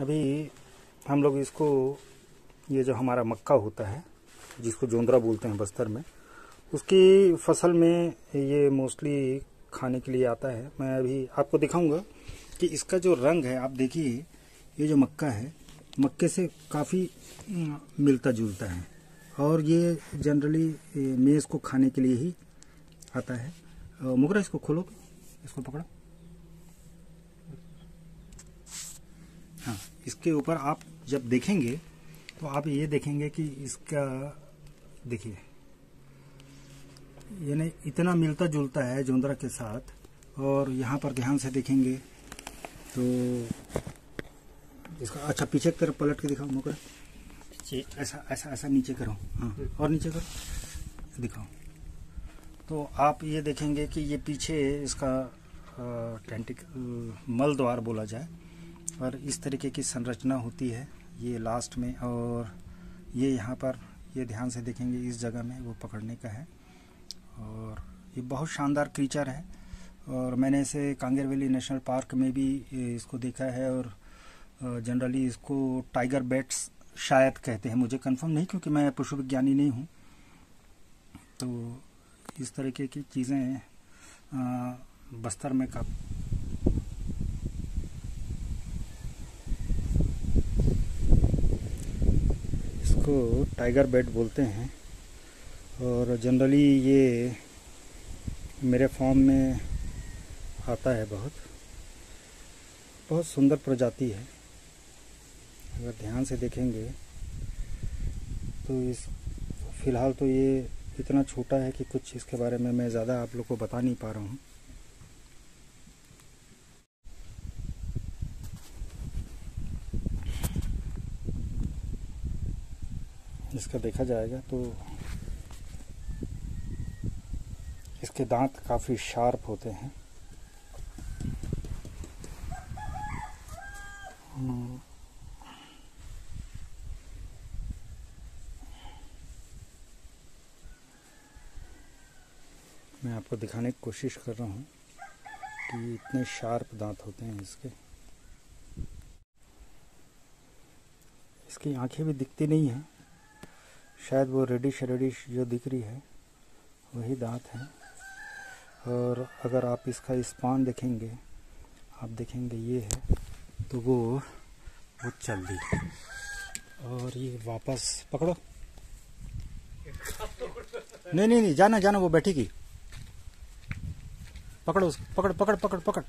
अभी हम लोग इसको, ये जो हमारा मक्का होता है, जिसको जोंदरा बोलते हैं बस्तर में, उसकी फ़सल में ये मोस्टली खाने के लिए आता है। मैं अभी आपको दिखाऊँगा कि इसका जो रंग है, आप देखिए, ये जो मक्का है, मक्के से काफ़ी मिलता जुलता है। और ये जनरली मेज़ को खाने के लिए ही आता है। मुगरा, इसको खोलो, इसको पकड़ो हाँ इसके ऊपर आप जब देखेंगे तो आप ये देखेंगे कि इसका देखिए यानी इतना मिलता जुलता है जोंदरा के साथ और यहाँ पर ध्यान से देखेंगे तो इसका अच्छा पीछे की तरफ़ पलट के दिखाओ मुकर ऐसा ऐसा ऐसा नीचे करो हाँ और नीचे करो दिखाओ। तो आप ये देखेंगे कि ये पीछे इसका टेंटिक मल द्वार बोला जाए। और इस तरीके की संरचना होती है, ये लास्ट में और ये यहाँ पर, ये ध्यान से देखेंगे इस जगह में, वो पकड़ने का है। और ये बहुत शानदार क्रीचर है और मैंने इसे कांगेर वैली नेशनल पार्क में भी इसको देखा है और जनरली इसको टाइगर बैट्स शायद कहते हैं। मुझे कंफर्म नहीं क्योंकि मैं पशु विज्ञानी नहीं हूँ। तो इस तरीके की चीज़ें बस्तर में का इसको टाइगर बेड बोलते हैं। और जनरली ये मेरे फॉर्म में आता है बहुत। बहुत सुंदर प्रजाति है। अगर ध्यान से देखेंगे तो इस, फ़िलहाल तो ये इतना छोटा है कि कुछ इसके बारे में मैं ज़्यादा आप लोग को बता नहीं पा रहा हूँ। इसका देखा जाएगा तो इसके दांत काफ़ी शार्प होते हैं। हम्म। मैं आपको दिखाने की कोशिश कर रहा हूँ कि इतने शार्प दांत होते हैं इसके। इसकी आँखें भी दिखती नहीं हैं। शायद वो रेडिश रेडिश जो दिख रही है, वही दांत है। और अगर आप इसका स्पान देखेंगे, आप देखेंगे ये है तो वो वो चल दी और ये वापस पकड़ो। नहीं नहीं नहीं, जाना जाना, वो बैठेगी। पकड़ो पकड़ पकड़ पकड़ पकड़।